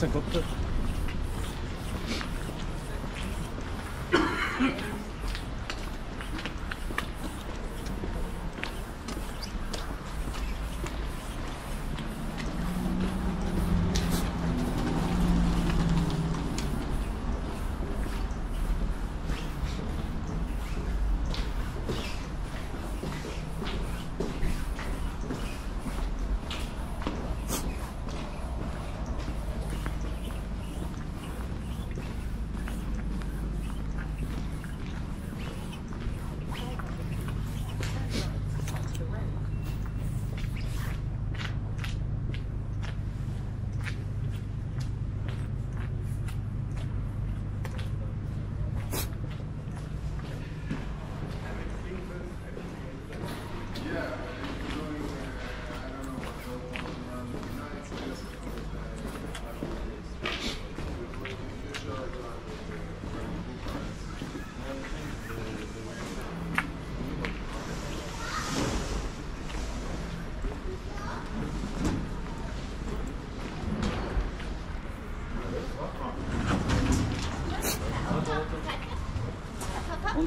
Mr. Gupta.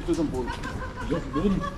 이것도 좀 뭐, 이건 뭔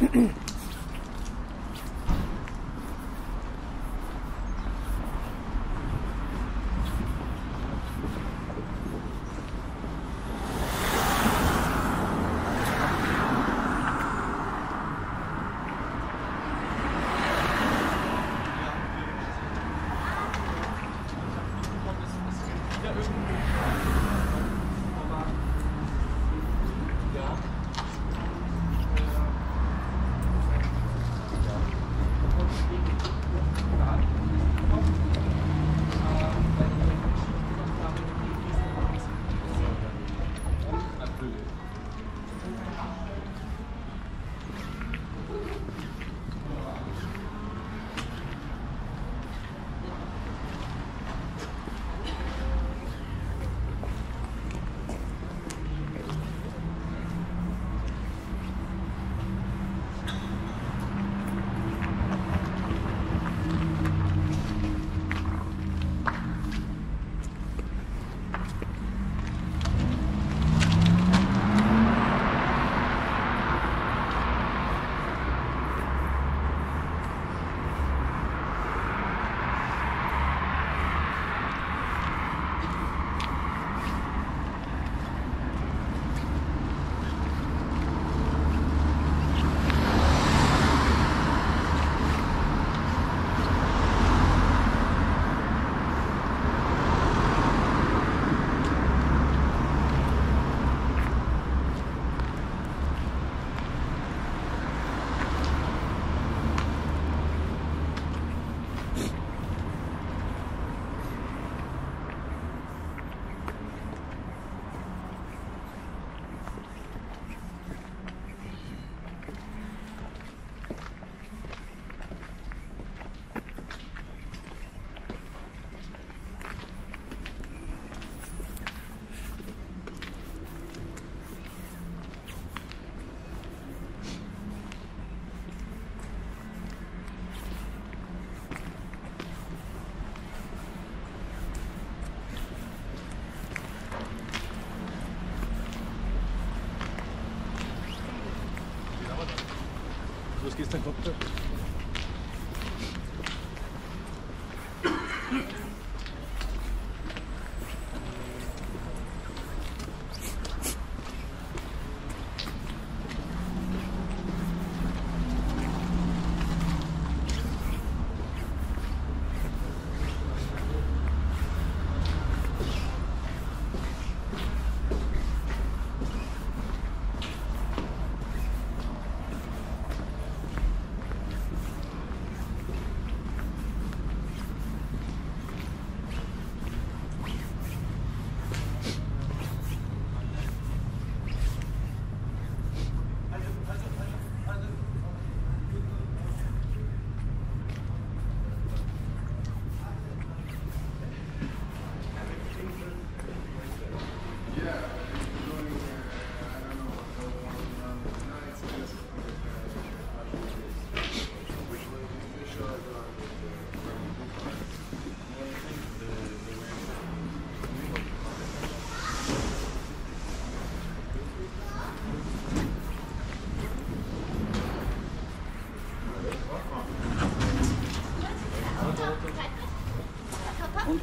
嗯嗯 Helikopter.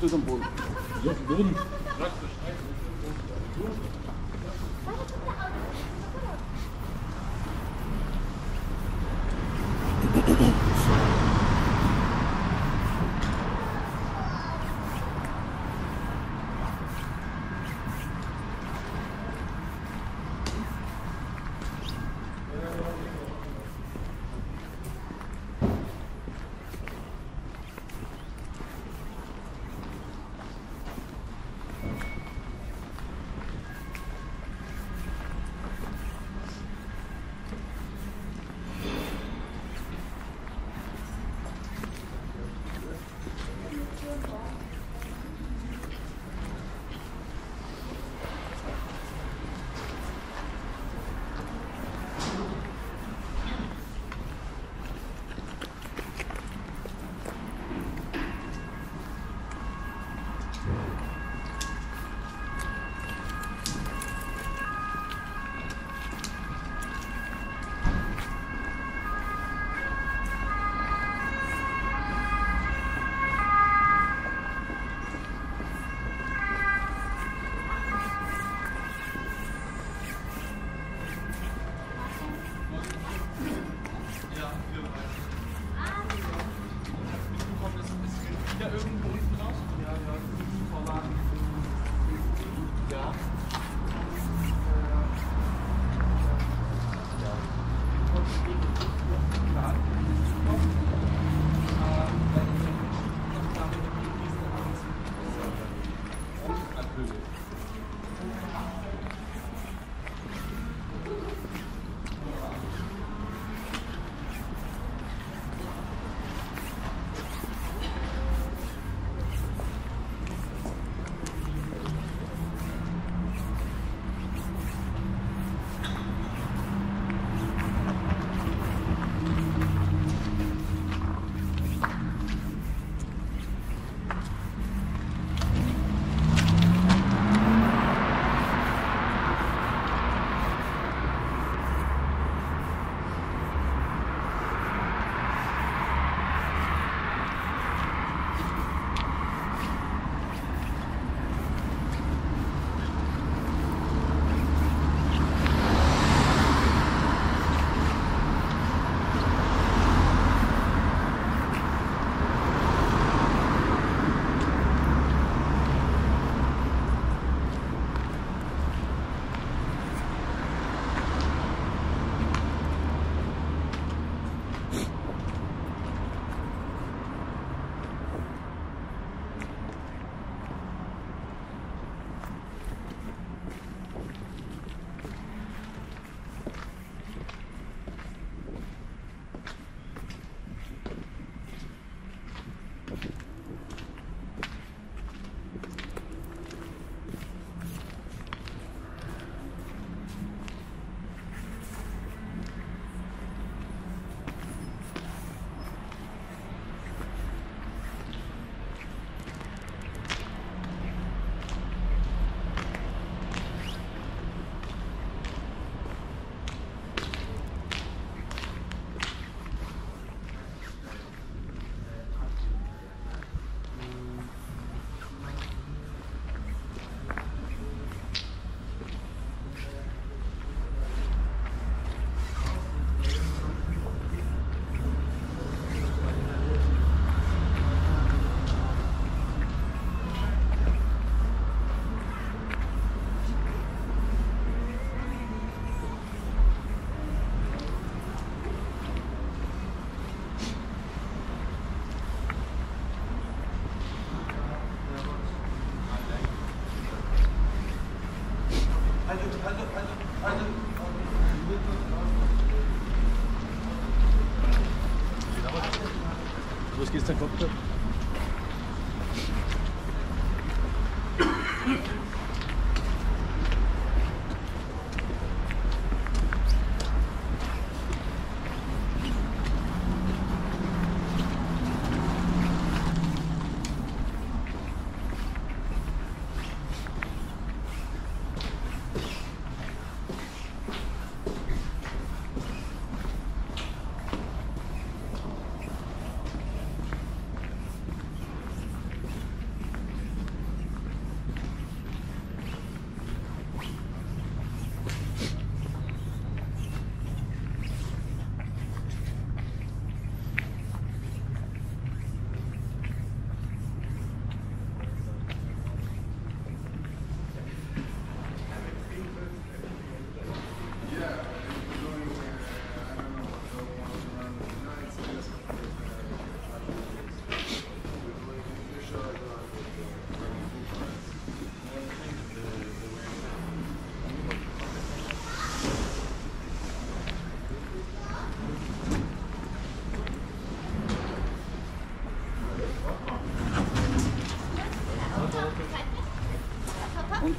就这么多了。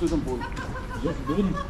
Blut ist am Boden. Ja, Boden.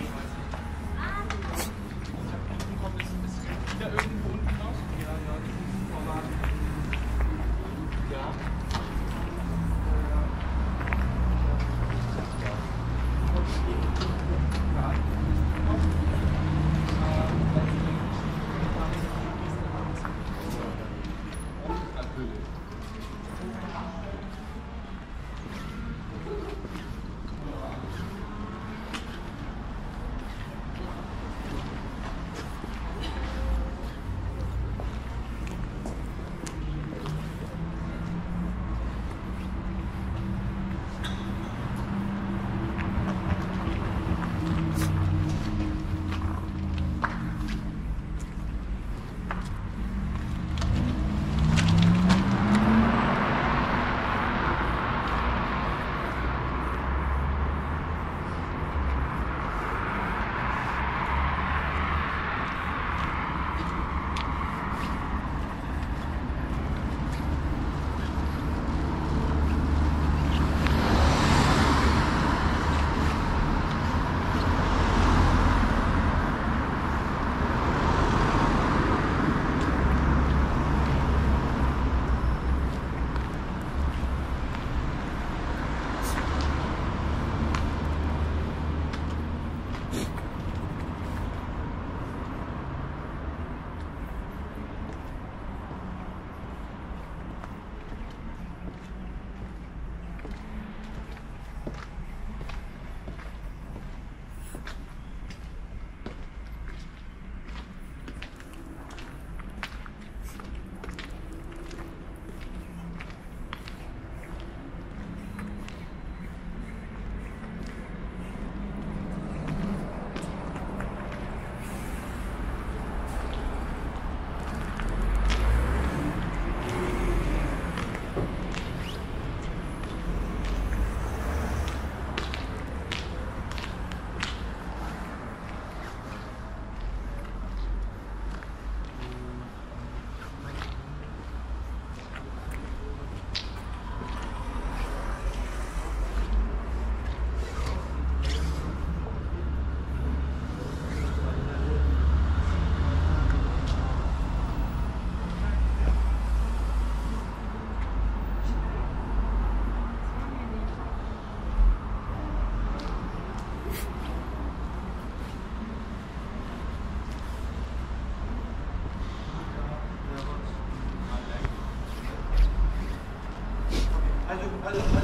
Thank you.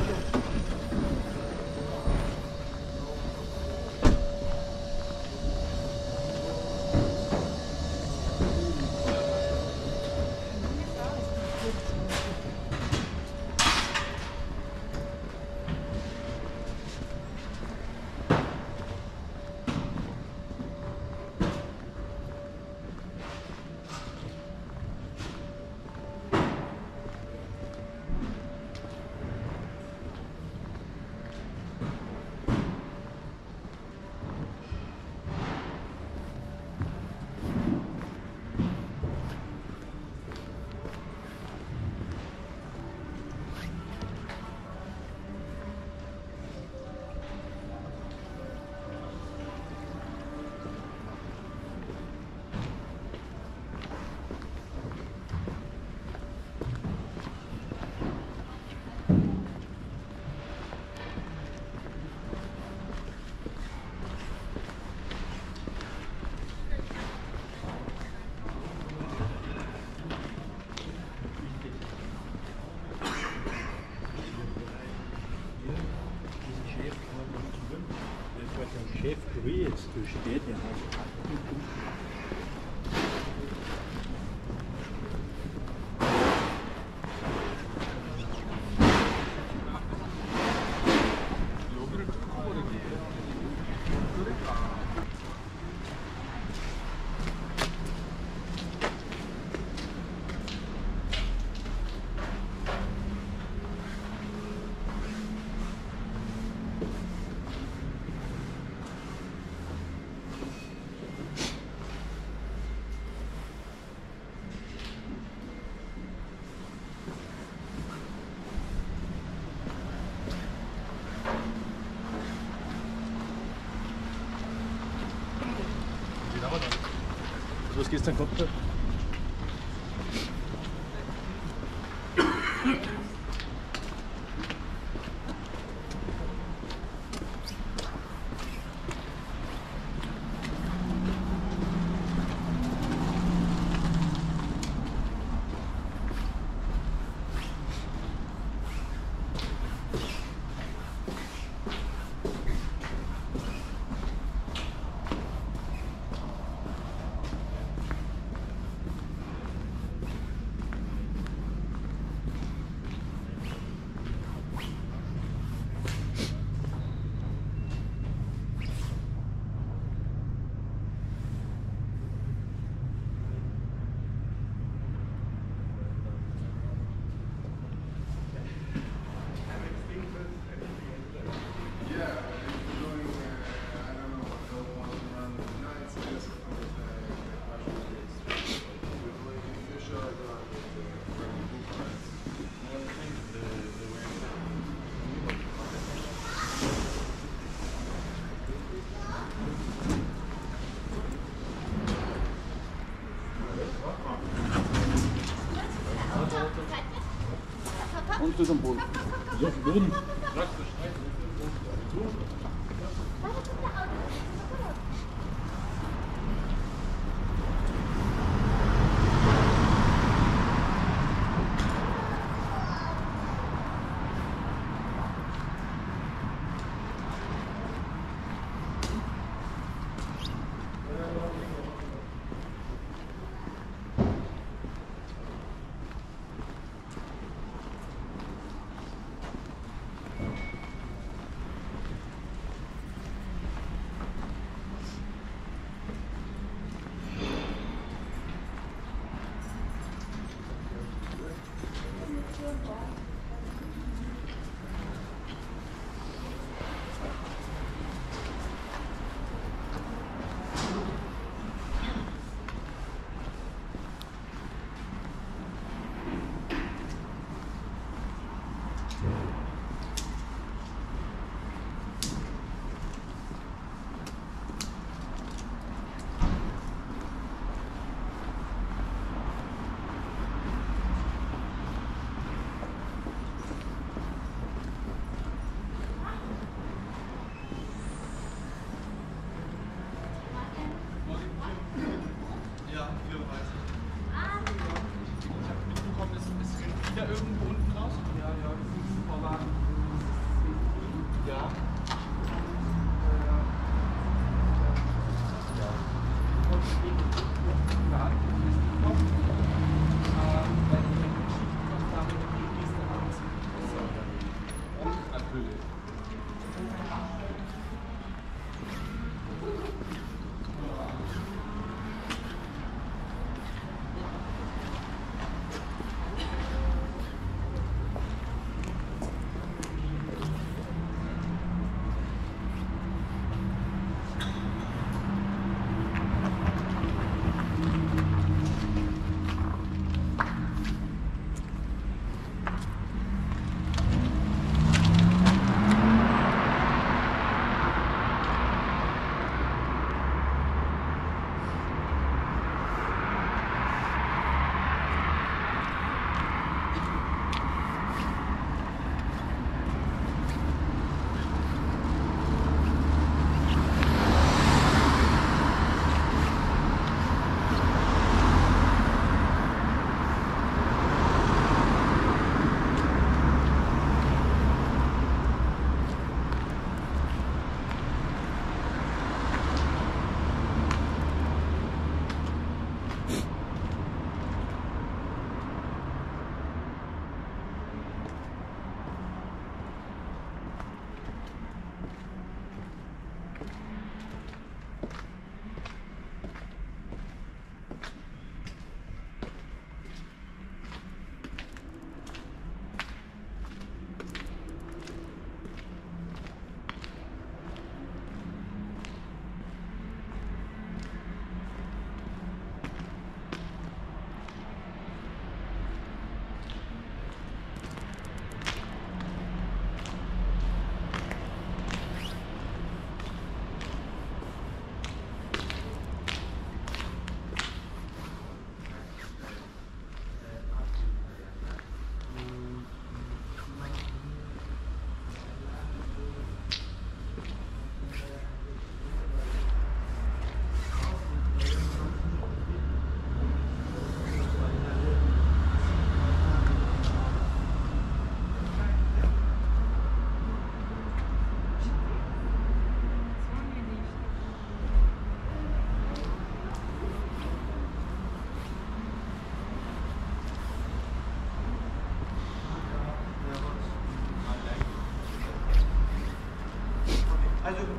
Gestern konnte. 这是什么？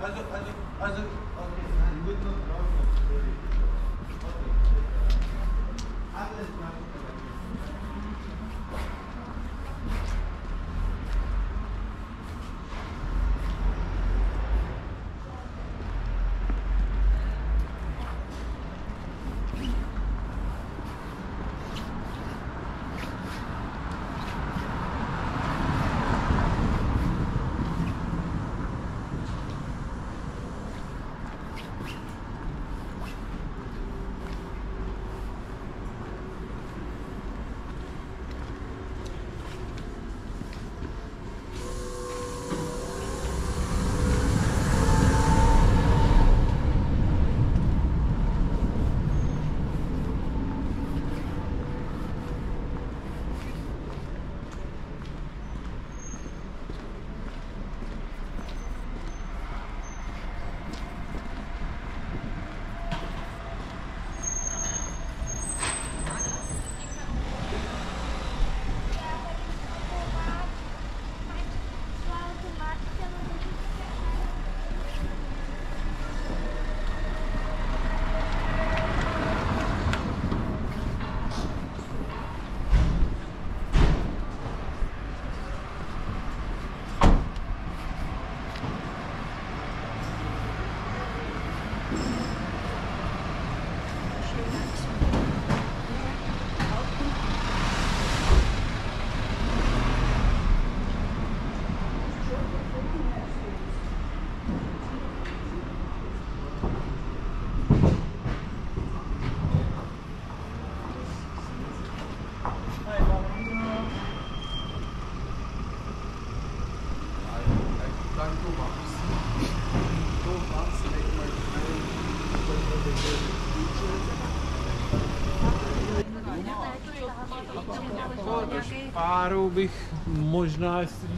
Hancur! čárou bych možná, jestli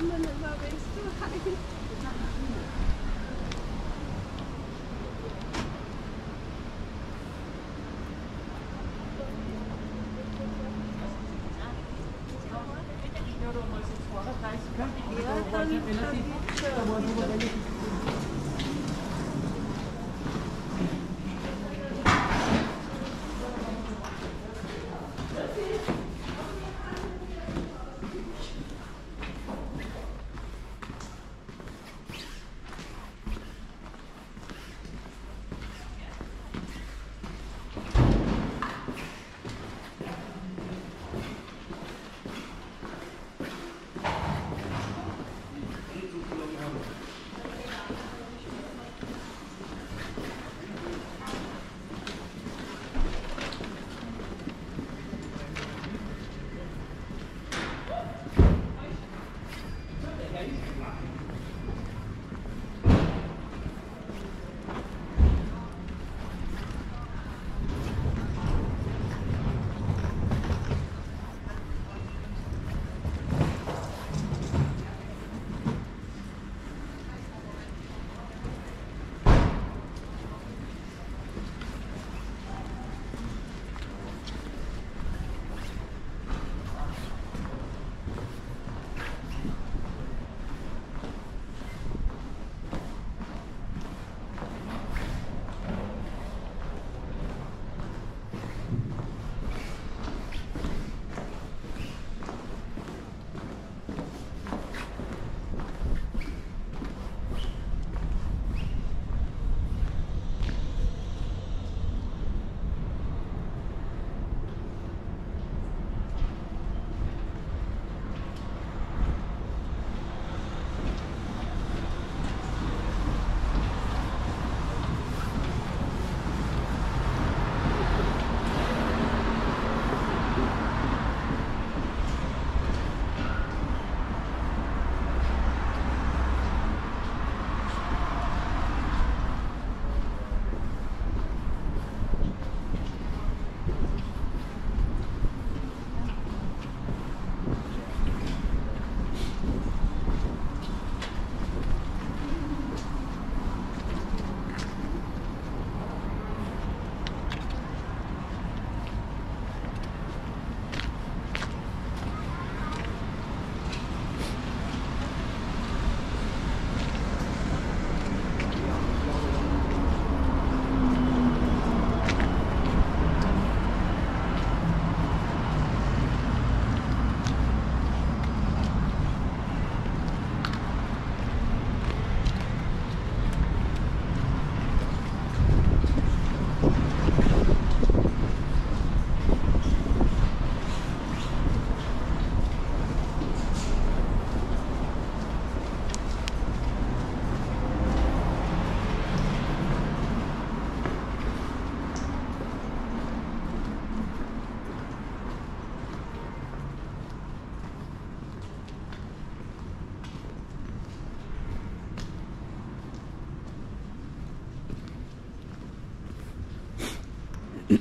I'm gonna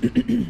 咳咳咳